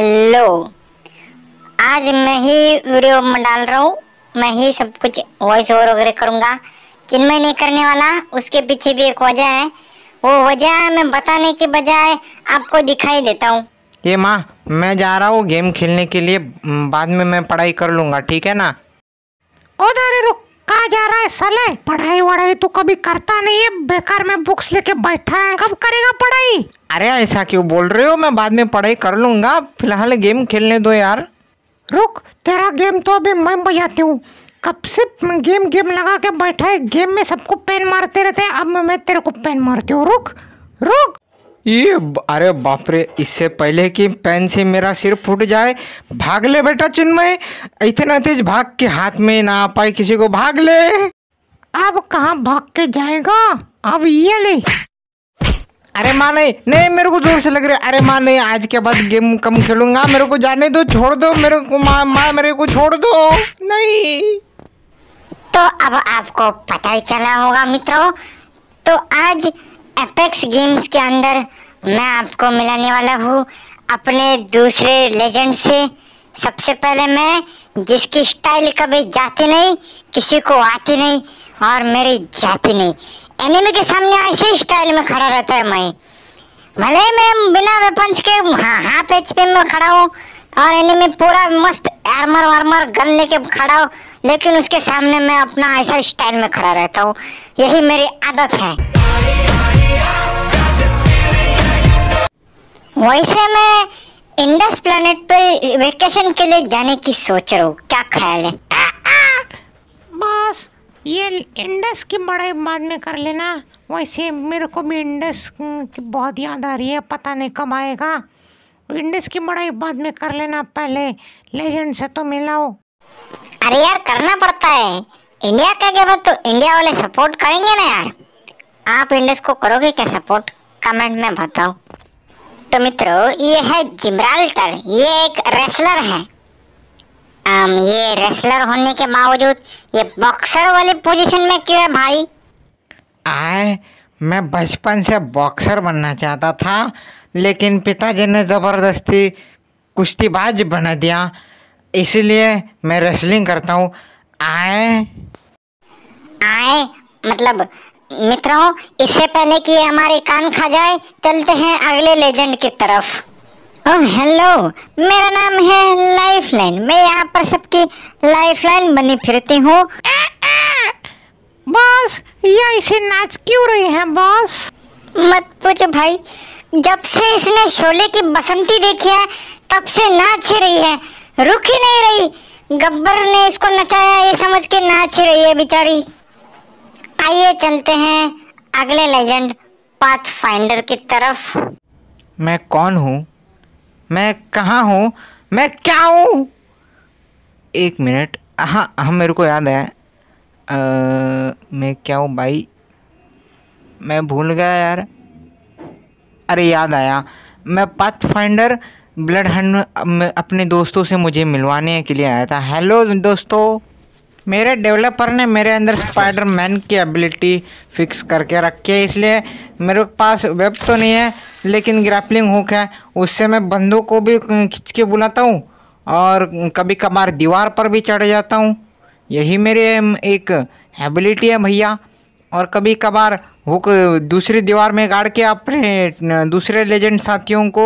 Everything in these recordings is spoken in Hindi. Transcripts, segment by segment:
हेलो। आज मैं ही वीडियो में डाल रहा हूँ। मैं ही सब कुछ वॉइस ओवर वगैरह करूँगा। चिन्मय नहीं करने वाला उसके पीछे भी एक वजह है। वो वजह मैं बताने के बजाय आपको दिखाई देता हूँ। ये माँ मैं जा रहा हूँ गेम खेलने के लिए। बाद में मैं पढ़ाई कर लूँगा ठीक है ना? उधर रुक। कहाँ जा रहा है साले। पढ़ाई वढ़ाई तो कभी करता नहीं है। बेकार में बुक्स लेके बैठा है। कब करेगा पढ़ाई? अरे ऐसा क्यों बोल रहे हो? मैं बाद में पढ़ाई कर लूँगा। फ़िलहाल गेम खेलने दो यार। रुक तेरा गेम तो अभी मैं बजाती हूँ। कब से गेम गेम लगा के बैठा है? गेम में सबको पेन मारते रहते हैं। अब मैं तेरे को पेन मारती हूँ। रुक रुक। ये अरे बाप रे इससे पहले कि पेन से मेरा सिर फूट जाए भाग ले बेटा चिन्मय। इतना तेज भाग के हाथ में ना आ पाए किसी को भाग ले। अब कहाँ भाग के जाएगा? अब ये ले। अरे माँ नहीं नहीं मेरे को ज़ोर से लग रहा है। अरे माँ नहीं आज के बाद गेम कम खेलूँगा। मेरे को जाने दो छोड़ दो। मेरे को माँ माँ मेरे को छोड़ दो। नहीं। तो अब आपको पता ही चला होगा मित्रों तो आज एपेक्स गेम्स के अंदर मैं आपको मिलाने वाला हूँ अपने दूसरे लेजेंड से। सबसे पहले मैं जिसकी स्टाइल कभी जाती नहीं, किसी को आती नहीं और मेरी जाती नहीं। एनिमी के सामने ऐसे स्टाइल में खड़ा रहता है मैं। भले ही मैं बिना वेपन्स के हाँ हाफ़ एच पे में खड़ा हूँ और एनिमी पूरा मस्त आर्मर वार्मर गन लेके खड़ा हो, लेकिन उसके सामने मैं अपना ऐसा स्टाइल में खड़ा रहता हूँ। यही मेरी आदत है। वैसे मैं इंडस प्लेनेट पे वेकेशन के लिए जाने की सोच रहा हूँ। क्या ख्याल है? बस ये इंडस की बड़ाई बाद में कर लेना। वैसे मेरे को भी इंडस की बहुत याद आ रही है पता नहीं कब आएगा। इंडस की बड़ाई बाद में कर लेना पहले लेजेंड से तो मिलाओ। अरे यार करना पड़ता है। इंडिया का गेम है तो इंडिया वाले सपोर्ट करेंगे ना यार। आप इंडस को करोगे क्या सपोर्ट कमेंट में बताओ। तो मित्रों ये है जिब्राल्टर ये एक रेसलर है। Um, ये रेसलर होने के बावजूद ये बॉक्सर वाली पोजीशन में क्यों है भाई? आए मैं बचपन से बॉक्सर बनना चाहता था लेकिन पिताजी ने ज़बरदस्ती कुश्तीबाज बना दिया। इसलिए मैं रेसलिंग करता हूँ। आए। आए मतलब मित्रों इससे पहले कि ये हमारे कान खा जाए चलते हैं अगले लेजेंड की तरफ़। ओह हेलो मेरा नाम है लाइफलाइन मैं यहाँ पर सबकी लाइफलाइन बनी फिरती हूँ। बस ये ऐसे नाच क्यों रही है बस? मत पूछो भाई जब से इसने शोले की बसंती देखी है तब से नाच रही है। रुक ही नहीं रही। गब्बर ने इसको नचाया ये समझ के नाच रही है बेचारी। आइए चलते हैं अगले लेजेंड पाथ फाइंडर की तरफ़। मैं कौन हूँ? मैं कहाँ हूँ? मैं क्या हूँ? एक मिनट। हाँ हाँ मेरे को याद है। अ, मैं क्या हूँ भाई? मैं भूल गया यार। अरे याद आया। मैं पाथ फाइंडर ब्लड हंड अपने दोस्तों से मुझे मिलवाने के लिए आया था। हेलो दोस्तों। मेरे डेवलपर ने मेरे अंदर स्पाइडर मैन की एबिलिटी फिक्स करके रखी है, इसलिए मेरे पास वेब तो नहीं है, लेकिन ग्रैपलिंग हुक है। उससे मैं बंदों को भी खींच के बुलाता हूँ और कभी कभार दीवार पर भी चढ़ जाता हूँ। यही मेरे, एक एबिलिटी है भैया। और कभी कभार हुक दूसरी दीवार में गाड़ के अपने, दूसरे लेजेंड साथियों को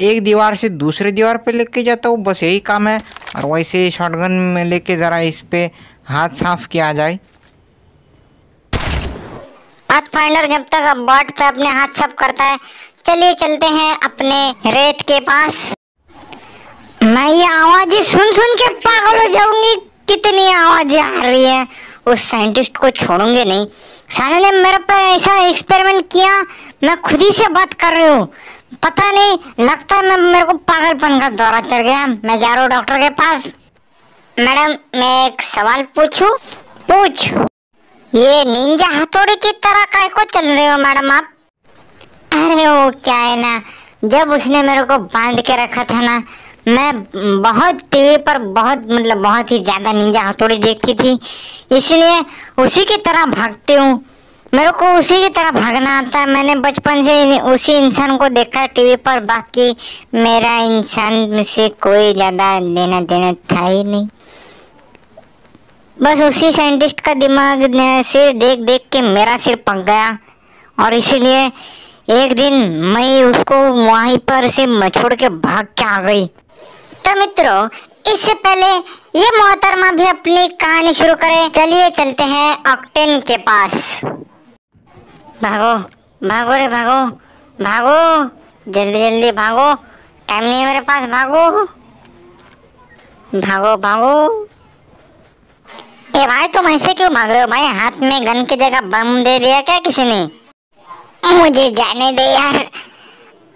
एक दीवार से दूसरे दीवार पे लेके जाता हूँ। बस यही काम है। और वैसे शॉटगन में लेके ज़रा इस पे हाथ साफ़ किया जाए। फाइंडर जब तक बॉट पे अपने हाथ सब करता है, चलिए चलते हैं अपने रेत के पास। मैं ये आवाज़ें सुन सुन के पागल हो जाऊँगी, कितनी आवाज़ें आ रही है। उस साइंटिस्ट को छोड़ूँगे नहीं। साले ने मेरे पे ऐसा एक्सपेरिमेंट किया, मैं खुद ही से बात कर रही हूँ। पता नहीं, लगता है मैं मेरे को पागलपन का दौरा चढ़ गया, मैं जा रहा हूँ डॉक्टर के पास। मैडम, मैं एक सवाल पूछूँ? पूछ। ये निंजा हथौड़े की तरह काय को चल रहे हो मैडम आप? अरे वो क्या है ना, जब उसने मेरे को बाँध के रखा था ना, मैं बहुत टीवी पर बहुत मतलब बहुत ही ज़्यादा निंजा हथौड़ी देखती थी। इसलिए उसी की तरह भागती हूँ। मेरे को उसी की तरह भागना आता है। मैंने बचपन से उसी इंसान को देखा है टीवी पर, बाकी मेरा इंसान से कोई ज़्यादा लेना देना था ही नहीं। बस उसी साइंटिस्ट का दिमाग ने सिर देख देख के मेरा सिर पक गया। और इसीलिए एक दिन मैं उसको वहीं पर से छोड़ के भाग के आ गई। तो मित्रों, इससे पहले ये मोहतरमा भी अपनी कहानी शुरू करे। चलिए चलते हैं ऑक्टेन के पास। भागो भागो रे भागो भागो। जल्दी जल्दी भागो। टाइम नहीं मेरे पास, भागो। भागो भागो। ए भाई, तुम ऐसे क्यों भाग रहे हो भाई? हाथ में गन की जगह बम दे दिया क्या किसी ने? मुझे जाने दे यार।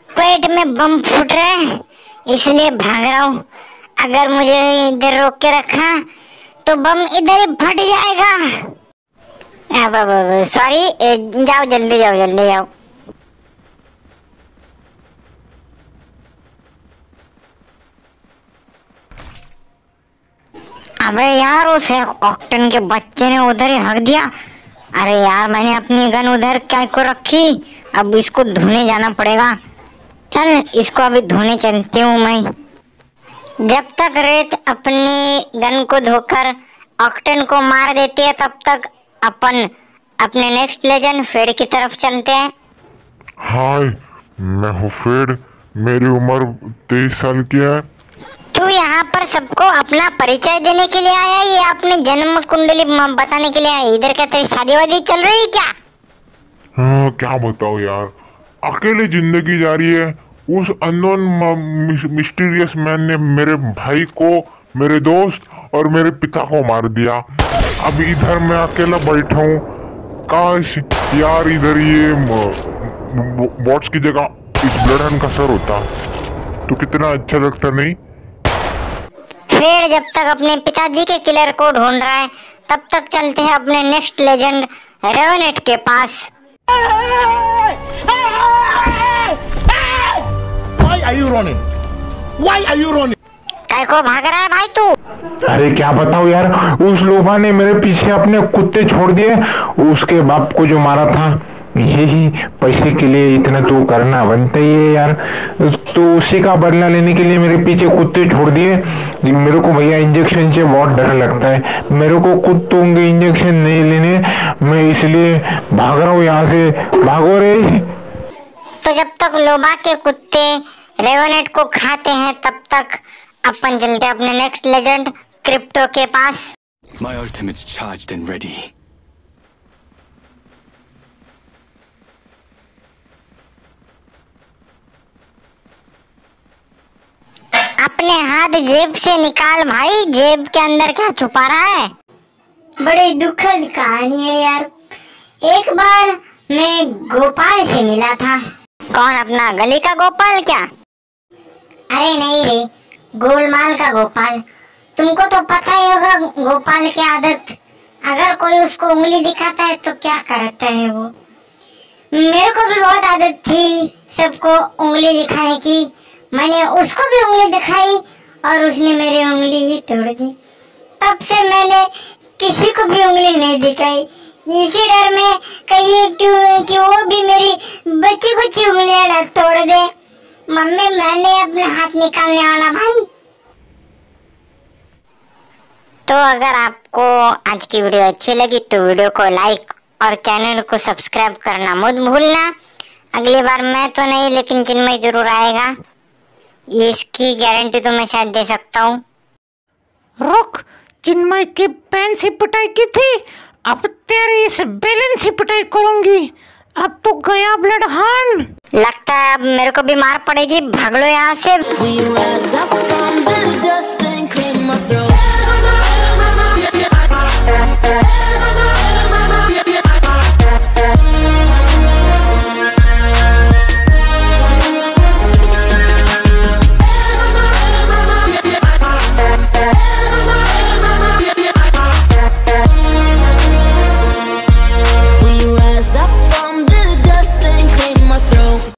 पेट में बम फूट रहा है, इसलिए भाग रहा हूँ। अगर मुझे इधर रोक के रखा तो बम इधर ही फट जाएगा। सॉरी जाओ जल्दी जाओ जल्दी जाओ। अबे यार, उस ऑक्टन के बच्चे ने उधर ही हक दिया। अरे यार, मैंने अपनी गन उधर क्या को रखी? अब इसको धोने जाना पड़ेगा। चल, इसको अभी धोने चलती हूँ मैं। जब तक रेत अपनी गन को धोकर ऑक्टन को मार देती है, तब तक अपन अपने नेक्स्ट लेजेंड फेड की तरफ़ चलते हैं। हाय, मैं हूँ फेड मेरी उम्र तेईस साल की है। तू यहाँ पर सबको अपना परिचय देने के लिए आया या अपने जन्म कुंडली बताने के लिए आया। इधर क्या तेरी शादी वादी चल रही है क्या? हाँ, क्या बताओ यार। अकेले ज़िंदगी जा रही है। उस अननोन मिस्टीरियस मैन ने मेरे भाई को मेरे दोस्त और मेरे पिता को मार दिया। अब इधर मैं अकेला बैठा हूँ। काश यार इधर ये बॉट्स की जगह इस ब्लड का सर होता। तो कितना अच्छा लगता नहीं? फिर जब तक अपने पिताजी के किलर को ढूंढ रहा है तब तक चलते हैं अपने नेक्स्ट लेजेंड रेवनेट के पास Why are you running? Why are you running? को भाग रहा है भाई तू अरे क्या बताओ यार उस लोभा ने मेरे पीछे अपने कुत्ते छोड़ दिए उसके बाप को जो मारा था यही पैसे के लिए इतना तो करना बनता ही है यार। तो उसी का बदला लेने के लिए मेरे पीछे कुत्ते छोड़ दिए। मेरे को भैया इंजेक्शन से बहुत डर लगता है। मेरे को कुत्तों के इंजेक्शन नहीं लेने। मैं इसलिए भाग रहा हूँ यहाँ से। भागो रे। तो जब तक लोबा के कुत्ते रेवनेट को खाते हैं तब तक अपन चलते अपने नेक्स्ट लेजेंड क्रिप्टो के पास। My ultimate's charged and ready. अपने हाथ जेब से निकाल भाई। जेब के अंदर क्या छुपा रहा है? बड़ी दुखद कहानी है यार। एक बार मैं गोपाल से मिला था। कौन अपना गली का गोपाल क्या? अरे नहीं रे गोलमाल का गोपाल। तुमको तो पता ही होगा गोपाल की आदत। अगर कोई उसको उंगली दिखाता है तो क्या करता है वो? मेरे को भी बहुत आदत थी सबको उंगली दिखाने की। मैंने उसको भी उंगली दिखाई और उसने मेरी उंगली ही तोड़ दी। तब से मैंने किसी को भी उंगली नहीं दिखाई। इसी डर में कहीं क्यों कि वो भी मेरी बच्ची कुची उंगलियाँ न तोड़ दे। मम्मी, मैंने अपना हाथ निकालने वाला भाई। तो अगर आपको आज की वीडियो अच्छी लगी तो वीडियो को लाइक और चैनल को सब्सक्राइब करना मत भूलना। अगली बार मैं तो नहीं, लेकिन चिन्मय ज़रूर आएगा। ये इसकी गारंटी तो मैं शायद दे सकता हूँ। रुक चिन्मय की पेन से पिटाई की थी। अब तेरी इस बेलन से पिटाई करूँगी। अब तो गया ब्लड हान लगता है अब मेरे को भी मार पड़ेगी। भाग लो यहाँ से।